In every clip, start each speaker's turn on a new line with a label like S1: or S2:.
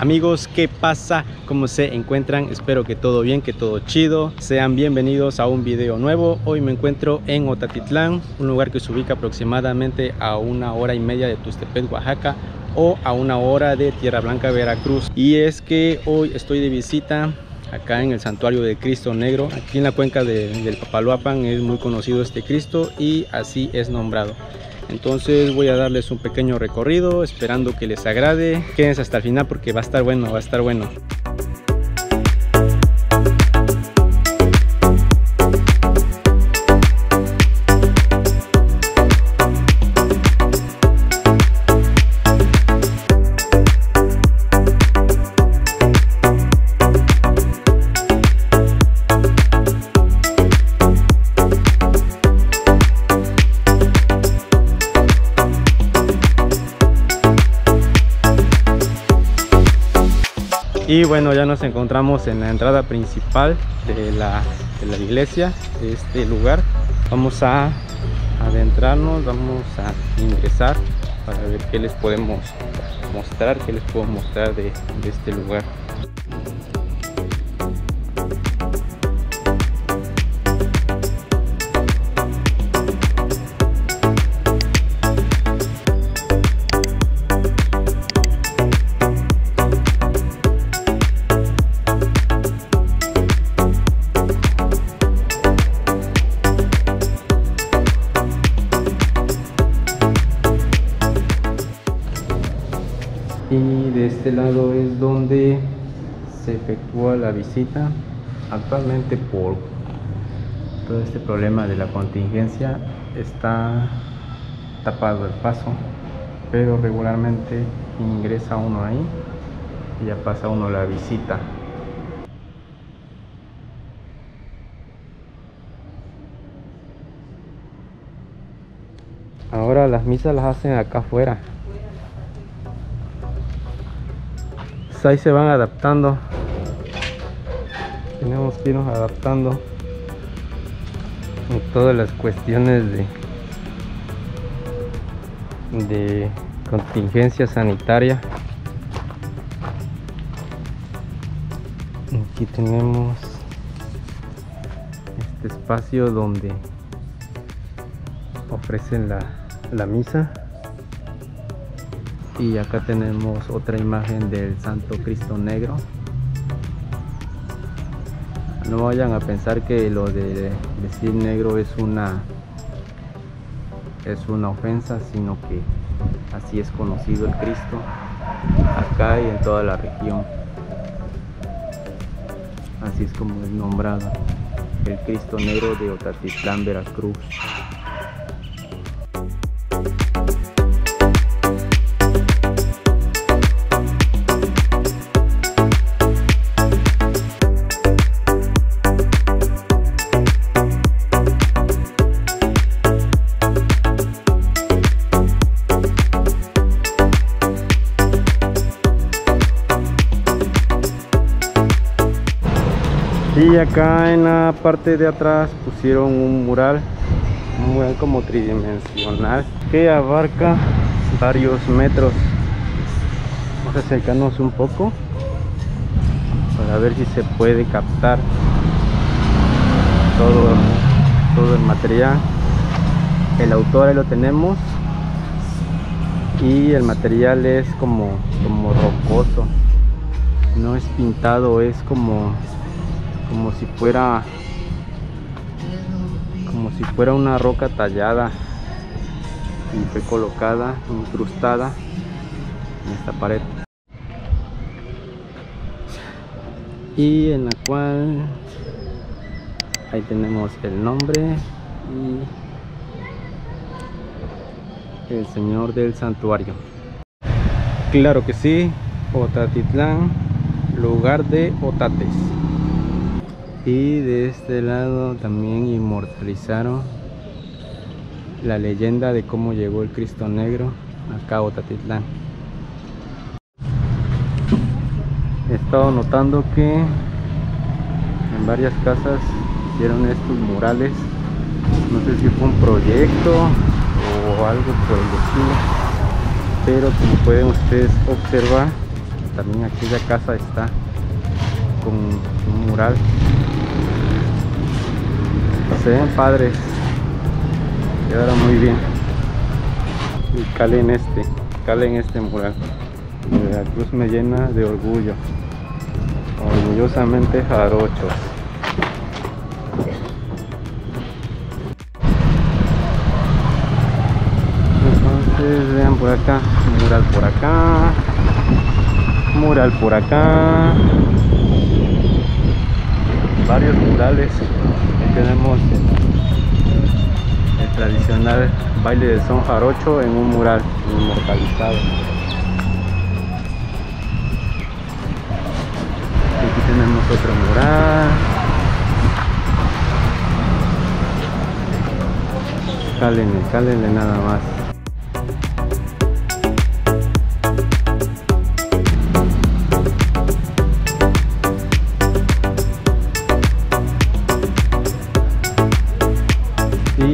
S1: Amigos, ¿qué pasa? ¿Cómo se encuentran? Espero que todo bien, que todo chido. Sean bienvenidos a un video nuevo. Hoy me encuentro en Otatitlán, un lugar que se ubica aproximadamente a una hora y media de Tustepet, Oaxaca o a una hora de Tierra Blanca, Veracruz. Y es que hoy estoy de visita acá en el santuario de Cristo Negro. Aquí en la cuenca de, del Papaloapan es muy conocido este Cristo y así es nombrado. Entonces voy a darles un pequeño recorrido esperando que les agrade. Quédense hasta el final porque va a estar bueno, va a estar bueno. Y bueno, ya nos encontramos en la entrada principal de la, de la iglesia, de este lugar. Vamos a adentrarnos, vamos a ingresar para ver qué les podemos mostrar, qué les puedo mostrar de, de este lugar. Este lado es donde se efectúa la visita actualmente por todo este problema de la contingencia. Está tapado el paso pero regularmente ingresa uno ahí y ya pasa uno la visita. Ahora las misas las hacen acá afuera ahí se van adaptando. Tenemos que irnos adaptando en todas las cuestiones de de contingencia sanitaria. Aquí tenemos este espacio donde ofrecen la, la misa y acá tenemos otra imagen del Santo Cristo Negro. No vayan a pensar que lo de decir negro es una es una ofensa sino que así es conocido el Cristo acá y en toda la región. Así es como es nombrado el Cristo Negro de Otatitlán, Veracruz y acá en la parte de atrás pusieron un mural un como tridimensional que abarca varios metros. Vamos a acercarnos un poco para ver si se puede captar todo todo el material. El autor lo tenemos. Y el material es como como rocoso. No es pintado es como como si fuera como si fuera una roca tallada y fue colocada incrustada en esta pared. Y en la cual ahí tenemos el nombre y el señor del santuario. Claro que sí Otatitlán lugar de otates y de este lado también inmortalizaron la leyenda de cómo llegó el Cristo Negro acá a Otatitlán. He estado notando que en varias casas hicieron estos murales. No sé si fue un proyecto o algo por el estilo pero como pueden ustedes observar también aquella casa está con un mural. Se ven padres. Quedaron muy bien. Y calen este calen este mural. La cruz me llena de orgullo. Orgullosamente jarochos entonces vean por acá mural por acá mural por acá varios murales tenemos el, tradicional baile de son jarocho en un mural inmortalizado aquí tenemos otro mural. Cálenle, cálenle nada más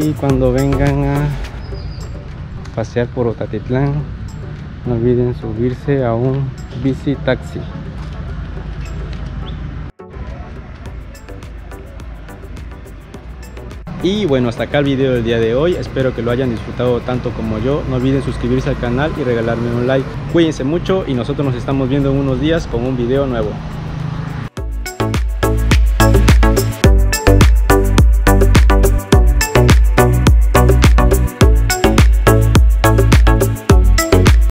S1: y cuando vengan a pasear por Otatitlán no olviden subirse a un bici taxi y bueno hasta acá el video del día de hoy. Espero que lo hayan disfrutado tanto como yo. No olviden suscribirse al canal y regalarme un like. Cuídense mucho y nosotros nos estamos viendo en unos días con un video nuevo